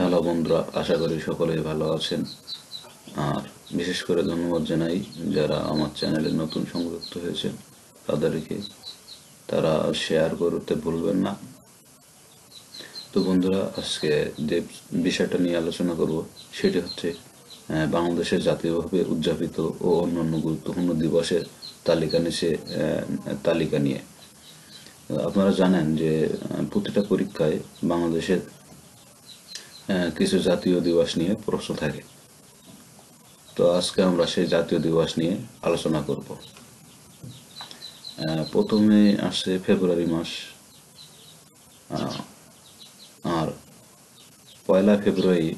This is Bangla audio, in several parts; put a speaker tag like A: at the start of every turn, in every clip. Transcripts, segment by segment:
A: হ্যালো বন্ধুরা, আশা করি সকলেই ভালো আছেন। আর বিশেষ করে ধন্যবাদ জানাই যারা আমার চ্যানেলে নতুন সংযুক্ত হয়েছেন, তাদেরকে। তারা শেয়ার করতে ভুলবেন না। তো বন্ধুরা, আজকে যে বিষয়টা নিয়ে আলোচনা করব, সেটি হচ্ছে বাংলাদেশের জাতীয়ভাবে উদযাপিত ও অন্যান্য গুরুত্বপূর্ণ দিবসের তালিকা নিচে তালিকা নিয়ে। আপনারা জানেন যে প্রতিটা পরীক্ষায় বাংলাদেশের কিছু জাতীয় দিবস নিয়ে প্রশ্ন থাকে। তো আজকে আমরা সেই জাতীয় দিবস নিয়ে আলোচনা করব। প্রথমে আসছে ফেব্রুয়ারি মাস। আর পয়লা ফেব্রুয়ারি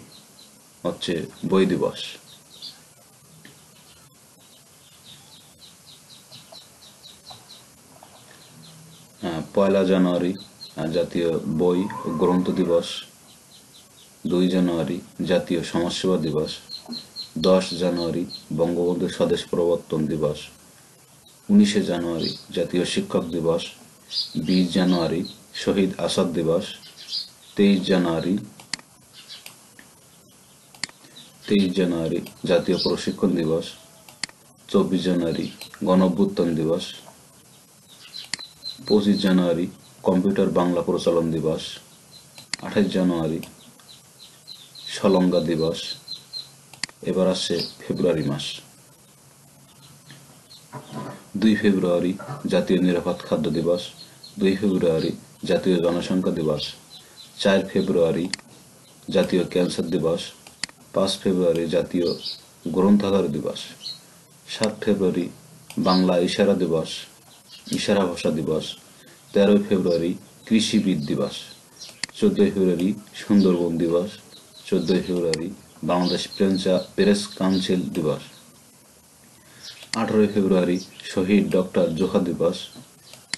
A: হচ্ছে বই দিবস। পয়লা জানুয়ারি জাতীয় বই ও গ্রন্থ দিবস। দুই জানুয়ারি জাতীয় সমাজসেবা দিবস, দশ জানুয়ারি বঙ্গবন্ধু স্বদেশ প্রবর্তন দিবস, উনিশে জানুয়ারি জাতীয় শিক্ষক দিবস, বিশ জানুয়ারি শহীদ আসাদ দিবস, তেইশ জানুয়ারি তেইশ জানুয়ারি জাতীয় প্রশিক্ষণ দিবস, চব্বিশ জানুয়ারি গণঅভ্যুত্থান দিবস, পঁচিশ জানুয়ারি কম্পিউটার বাংলা প্রচলন দিবস, আঠাশ জানুয়ারি সলঙ্গা দিবস এবার আসছে ফেব্রুয়ারি মাস। দুই ফেব্রুয়ারি জাতীয় নিরাপদ খাদ্য দিবস, দুই ফেব্রুয়ারি জাতীয় জনসংখ্যা দিবস, চার ফেব্রুয়ারি জাতীয় ক্যান্সার দিবস, পাঁচ ফেব্রুয়ারি জাতীয় গ্রন্থাগার দিবস, সাত ফেব্রুয়ারি বাংলা ইশারা দিবস, ইশারা ভাষা দিবস তেরোই ফেব্রুয়ারি কৃষিবিদ দিবস চোদ্দোই ফেব্রুয়ারি সুন্দরবন দিবস চোদ্দই ফেব্রুয়ারি বাংলাদেশ প্রেস কাউন্সিল দিবস। আঠারোই ফেব্রুয়ারি শহীদ ডক্টর জোহা দিবস।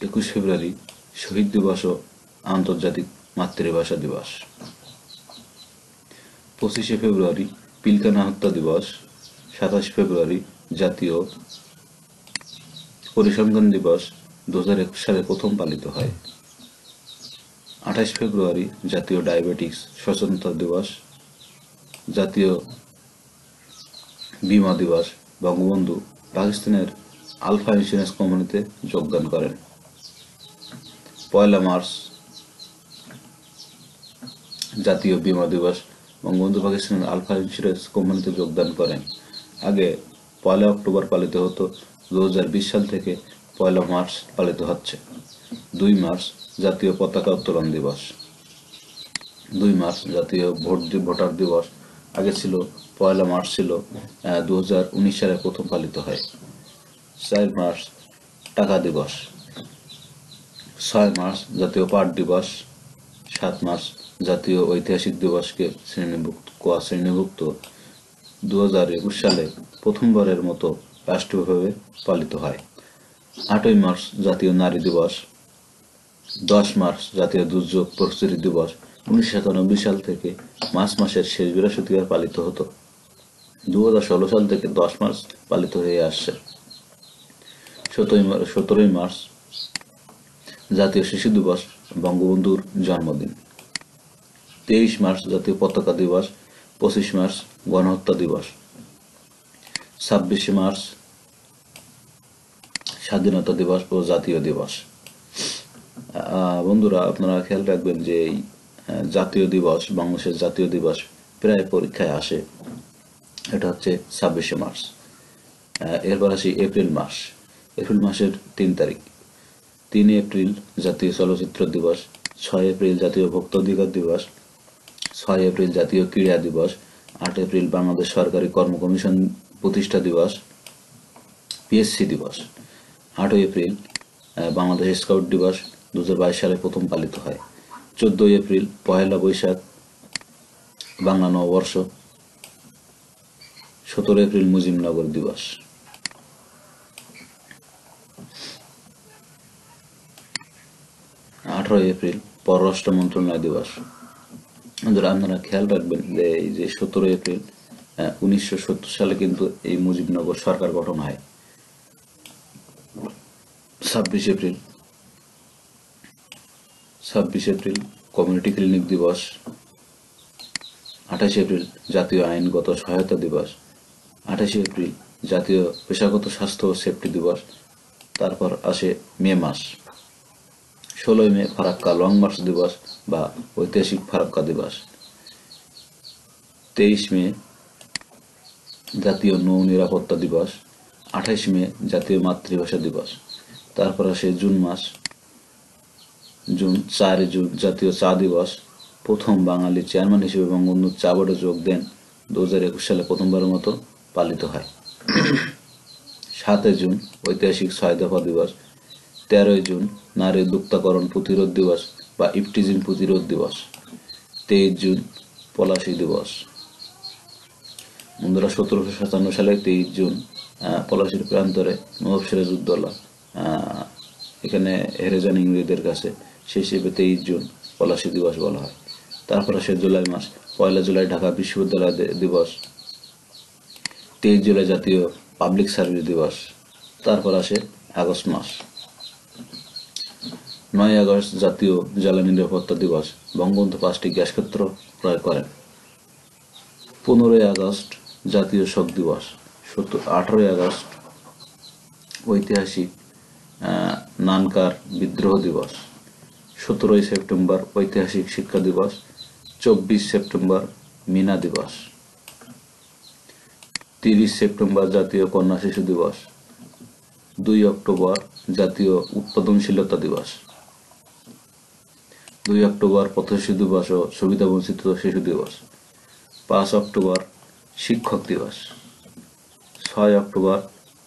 A: একুশ ফেব্রুয়ারি শহীদ দিবস ও আন্তর্জাতিক মাতৃভাষা দিবস। পঁচিশে ফেব্রুয়ারি পিলকানা হত্যা দিবস। সাতাশ ফেব্রুয়ারি জাতীয় পরিসংখ্যান দিবস দু হাজার একুশ সালে প্রথম পালিত হয়। আঠাশ ফেব্রুয়ারি জাতীয় ডায়াবেটিক্স সচেতনতা দিবস। জাতীয় বীমা দিবস বঙ্গবন্ধু পাকিস্তানের আলফা ইন্স্যুরেন্স কোম্পানিতে যোগদান করেন। পয়লা মার্চ জাতীয় বীমা দিবস বঙ্গবন্ধু পাকিস্তানের আলফা ইন্স্যুরেন্স কোম্পানিতে যোগদান করেন। আগে পয়লা অক্টোবর পালিত হতো দু হাজার বিশ সাল থেকে পয়লা মার্চ পালিত হচ্ছে। দুই মার্চ জাতীয় পতাকা উত্তোলন দিবস। দুই মার্চ জাতীয় ভোট ভোটার দিবস আগে ছিল, পয়লা মার্চ ছিল দু সালে প্রথম পালিত হয়। চার মার্চ টাকা দিবস। ছয় মার্চ জাতীয় পাট দিবস। সাত মার্চ জাতীয় ঐতিহাসিক দিবসকে শ্রেণীভুক্ত, কোয়া শ্রেণীভুক্ত। দু হাজার একুশ সালে প্রথমবারের মতো রাষ্ট্রীয়ভাবে পালিত হয়। আটই মার্চ জাতীয় নারী দিবস। দশ মার্চ জাতীয় দুর্যোগ প্রস্তুতি দিবস। উনিশশো সাতানব্বই সাল থেকে মার্চ মাসের শেষ বৃহস্পতিবার পালিত হতো। দু হাজার ষোলো সাল থেকে দশ মার্চ পালিত হয়ে আসছে। সতেরোই সতেরোই মার্চ জাতীয় শিশু দিবস বঙ্গবন্ধুর জন্মদিন। তেইশ মার্চ জাতীয় পতাকা দিবস, পঁচিশ মার্চ গণহত্যা দিবস, ছাব্বিশে মার্চ স্বাধীনতা দিবস ও জাতীয় দিবস। বন্ধুরা, আপনারা খেয়াল রাখবেন যে এই জাতীয় দিবস, বাংলাদেশের জাতীয় দিবস প্রায় পরীক্ষায় আসে। এটা হচ্ছে ছাব্বিশে মার্চ। এরপর আসি এপ্রিল মাস। এপ্রিল মাসের তিন তারিখ। তিন এপ্রিল জাতীয় চলচ্চিত্র দিবস, ছয় এপ্রিল জাতীয় ভোক্তাধিকার দিবস, ছয় এপ্রিল জাতীয় ক্রীড়া দিবস, আট এপ্রিল বাংলাদেশ সরকারি কর্ম কমিশন প্রতিষ্ঠা দিবস, পিএসসি দিবস। আটই এপ্রিল বাংলাদেশ স্কাউট দিবস দু হাজার বাইশ সালে প্রথম পালিত হয়। চোদ্দই এপ্রিল, পহেলা বৈশাখ, বাংলা নববর্ষ, সতেরো এপ্রিল মুজিবনগর দিবস। আঠারোই এপ্রিল, পররাষ্ট্র মন্ত্রণালয় দিবস। বন্ধুরা, আপনারা খেয়াল রাখবেন যে এই যে সতেরো এপ্রিল উনিশশো সত্তর সালে কিন্তু এই মুজিবনগর সরকার গঠন হয়। ছাব্বিশ এপ্রিল ছাব্বিশ এপ্রিল, কমিউনিটি ক্লিনিক দিবস। আঠাশে এপ্রিল, জাতীয় আইনগত সহায়তা দিবস। আঠাশে এপ্রিল, জাতীয় পেশাগত স্বাস্থ্য ও সেফটি দিবস। তারপর আসে মে মাস। ষোলোই মে, ফারাক্কা লং মার্চ দিবস বা ঐতিহাসিক ফারাক্কা দিবস। তেইশ মে, জাতীয় নৌ নিরাপত্তা দিবস। আঠাইশ মে, জাতীয় মাতৃভাষা দিবস। তারপর আসে জুন মাস জুন চারই জুন জাতীয় চা দিবস। প্রথম বাঙালি চেয়ারম্যান হিসেবে বঙ্গবন্ধু চা বোর্ডে যোগ দেন দু হাজার একুশ সালে প্রথমবারের মতো পালিত হয়। সাতই জুন ঐতিহাসিক ছয় দফা দিবস। তেরোই জুন নারী উদ্যোক্তাকরণ প্রতিরোধ দিবস বা ইপটিজিম প্রতিরোধ দিবস। তেইশ জুন পলাশী দিবস। বন্ধুরা, সতেরোশো সাতান্ন সালে তেইশ জুন পলাশীর প্রান্তরে নবাব সিরাজউদ্দৌলা এখানে হেরে যান ইংরেজদের কাছে সেই হিসেবে তেইশ জুন পলাশী দিবস বলা হয়। তারপর আসে জুলাই মাস, পয়লা জুলাই ঢাকা বিশ্ববিদ্যালয় দিবস। তেইশ জুলাই জাতীয় পাবলিক সার্ভিস দিবস। তারপর আসে আগস্ট মাস। নয় আগস্ট জাতীয় জ্বালানি নিরাপত্তা দিবস। বঙ্গবন্ধু পাঁচটি গ্যাস ক্ষেত্র ক্রয় করেন। পনেরোই আগস্ট জাতীয় শোক দিবস। সত্তর আঠেরোই আগস্ট ঐতিহাসিক নানকার বিদ্রোহ দিবস। সতেরোই সেপ্টেম্বর ঐতিহাসিক শিক্ষা দিবস, চব্বিশ সেপ্টেম্বর মিনা দিবস, তিরিশ সেপ্টেম্বর জাতীয় কন্যা শিশু দিবস, দুই অক্টোবর জাতীয় উৎপাদনশীলতা দিবস, দুই অক্টোবর পথ শিশু দিবস ও সুবিধা বঞ্চিত শিশু দিবস, পাঁচ অক্টোবর শিক্ষক দিবস, ছয় অক্টোবর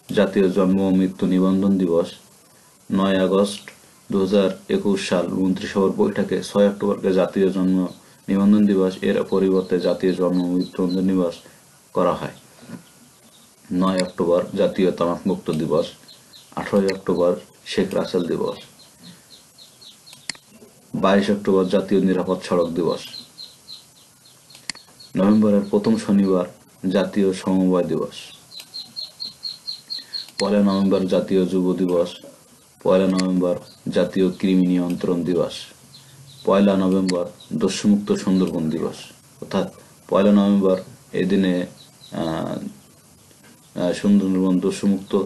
A: জাতীয় জন্ম ও মৃত্যু নিবন্ধন দিবস, নয় আগস্ট দু হাজার একুশ সাল মন্ত্রিসভার বৈঠকে ছয় অক্টোবরকে জাতীয় জন্ম নিবন্ধন দিবস, এর পরিবর্তে জাতীয় জন্ম ও মৃত্যু নিবন্ধন দিবস করা হয়। নয় অক্টোবর জাতীয় দিবস, আঠারোই অক্টোবর শেখ রাসেল দিবস, বাইশ অক্টোবর জাতীয় নিরাপদ সড়ক দিবস। নভেম্বরের প্রথম শনিবার জাতীয় সমবায় দিবস। পয়লা নভেম্বর জাতীয় যুব দিবস পয়লা নভেম্বর জাতীয় কৃমি নিয়ন্ত্রণ দিবস পয়লা নভেম্বর দস্যুমুক্ত সুন্দরবন দিবস। অর্থাৎ পয়লা নভেম্বর এই দিনে আহ, আহ, সুন্দরবন দস্যুমুক্ত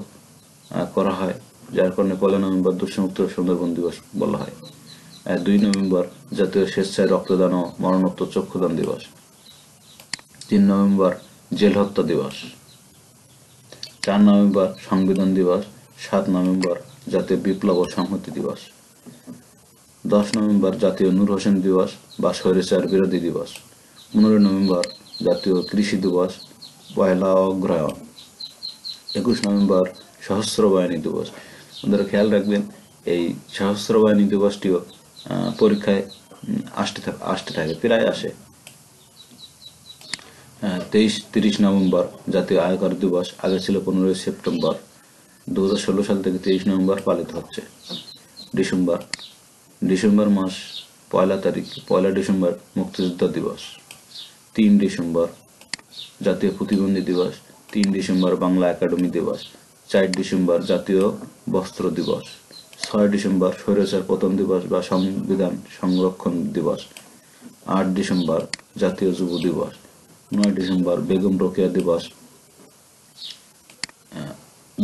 A: করা হয়। যার কারণে পয়লা নভেম্বর দস্যুমুক্ত সুন্দরবন দিবস বলা হয়। দুই নভেম্বর জাতীয় স্বেচ্ছায় রক্তদান ও মরণোত্তর চক্ষুদান দিবস। তিন নভেম্বর জেল হত্যা দিবস। চার নভেম্বর সংবিধান দিবস। সাত নভেম্বর জাতীয় বিপ্লব ও সংহতি দিবস। দশ নভেম্বর জাতীয় নূর হোসেন দিবস বা স্বৈরাচার বিরোধী দিবস। পনেরো নভেম্বর জাতীয় কৃষি দিবস, পয়লা অগ্রহায়ণ। একুশ নভেম্বর সহস্র বাহিনী দিবস। আপনারা খেয়াল রাখবেন, এই সহস্র বাহিনী দিবসটিও পরীক্ষায় আসতে আসতে থাকে, প্রায় আসে। তেইশ, তিরিশ নভেম্বর জাতীয় আয়কর দিবস, আগে ছিল পনেরোই সেপ্টেম্বর। দু হাজার ষোলো সাল থেকে তেইশ নভেম্বর পালিত হচ্ছে। ডিসেম্বর ডিসেম্বর মাস, পয়লা তারিখ, পয়লা ডিসেম্বর মুক্তিযোদ্ধা দিবস। তিন ডিসেম্বর, জাতীয় প্রতিবন্ধী দিবস। তিন ডিসেম্বর, বাংলা একাডেমি দিবস। চার ডিসেম্বর, জাতীয় বস্ত্র দিবস। ছয় ডিসেম্বর, স্বৈরাচার পতন দিবস বা সংবিধান সংরক্ষণ দিবস। আট ডিসেম্বর, জাতীয় যুব দিবস। নয় ডিসেম্বর, বেগম রোকেয়া দিবস।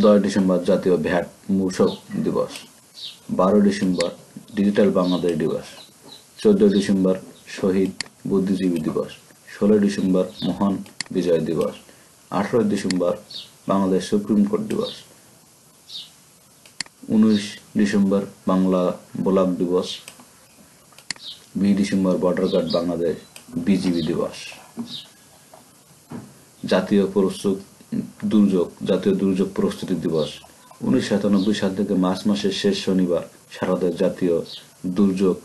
A: দশ ডিসেম্বর জাতীয় ভ্যাট মূসক দিবস, বারো ডিসেম্বর ডিজিটাল বাংলাদেশ দিবস, চোদ্দ ডিসেম্বর শহীদ বুদ্ধিজীবী দিবস, ষোলো ডিসেম্বর মহান বিজয় দিবস আঠারোই ডিসেম্বর বাংলাদেশ সুপ্রিম কোর্ট দিবস, উনিশ ডিসেম্বর বাংলা বোলাক দিবস, বিশ December border guard Bangladesh BGB দিবস। জাতীয় প্রস্তুত দুর্যোগ, জাতীয় দুর্যোগ প্রস্তুতি দিবস। উনিশশো সাতানব্বই সাল থেকে মার্চ মাসের শেষ শনিবার সারা দেশ জাতীয় দুর্যোগ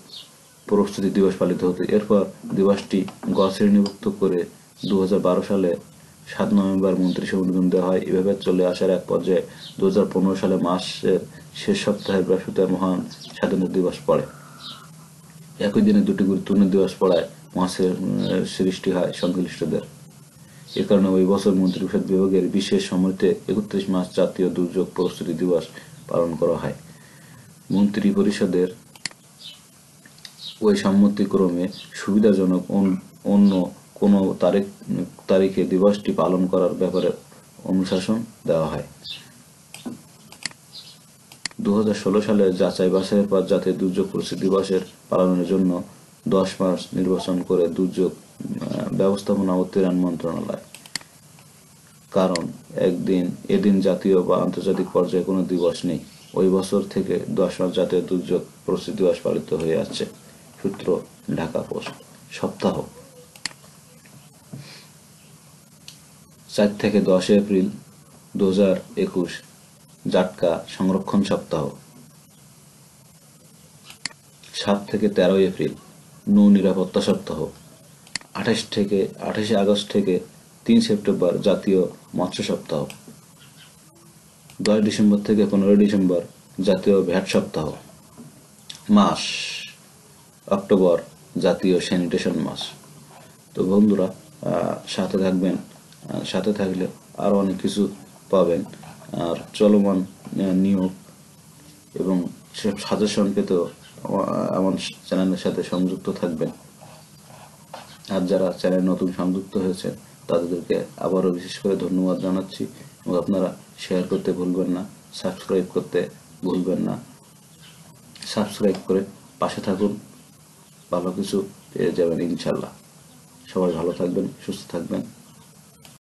A: প্রস্তুতি দিবস পালিত হতো। এরপর দিবসটি গ শ্রেণীভুক্ত করে দু সালে সাত নভেম্বর মন্ত্রিসভা অনুমোদন দেওয়া হয়। এভাবে চলে আসার এক পর্যায়ে দু হাজার পনেরো সালে মাসের শেষ সপ্তাহের বৃহস্পতিবার মহান স্বাধীনতা দিবস পড়ে। একই দিনে দুটি গুরুত্বপূর্ণ দিবস পড়ায় মহাসের সৃষ্টি হয় সংশ্লিষ্টদের। এ কারণে ওই বছর মন্ত্রিপরিষদ বিভাগের বিশেষ সময়তে একত্রিশ মার্চ জাতীয় দুর্যোগ প্রস্তুতি দিবস পালন করা হয়। মন্ত্রী পরিষদের ওই সম্মতিক্রমে সুবিধাজনক অন- অন্য কোনো তারিখ, তারিখে দিবসটি পালন করার ব্যাপারে অনুশাসন দেওয়া হয়। দু সালের যাচাই বাছাইয়ের পর জাতীয় দুর্যোগ পরিস্থিতি দিবসের পালনের জন্য দশ মার্চ নির্বাচন করে দুর্যোগ ব্যবস্থাপনা ও ত্রাণ মন্ত্রণালয়। কারণ একদিন এদিন জাতীয় বা আন্তর্জাতিক পর্যায়ে কোনো দিবস নেই। ওই বছর থেকে দশ মার্চ জাতীয় দুর্যোগ প্রস্তুতি দিবস পালিত হয়ে আসছে, সূত্র ঢাকা পোস্ট। সপ্তাহ। চার থেকে দশ এপ্রিল দু হাজার একুশ, জাটকা সংরক্ষণ সপ্তাহ। সাত থেকে তেরোই এপ্রিল নৌ নিরাপত্তা সপ্তাহ আঠাশ থেকে, আঠাশে আগস্ট থেকে তিন সেপ্টেম্বর জাতীয় মৎস্য সপ্তাহ। দশ ডিসেম্বর থেকে পনেরোই ডিসেম্বর জাতীয় ভ্যাট সপ্তাহ। মাস, অক্টোবর জাতীয় স্যানিটেশন মাস। তো বন্ধুরা সাথে থাকবেন সাথে থাকলে আরও অনেক কিছু পাবেন। আর চলমান নিয়োগ এবং সব সাজেশন পেতেও আমার চ্যানেলের সাথে সংযুক্ত থাকবেন। আর যারা চ্যানেল নতুন সংযুক্ত হয়েছে, তাদেরকে আবারও বিশেষ করে ধন্যবাদ জানাচ্ছি এবং আপনারা শেয়ার করতে ভুলবেন না সাবস্ক্রাইব করতে ভুলবেন না। সাবস্ক্রাইব করে পাশে থাকুন, ভালো কিছু পেয়ে যাবেন ইনশাল্লাহ। সবাই ভালো থাকবেন, সুস্থ থাকবেন।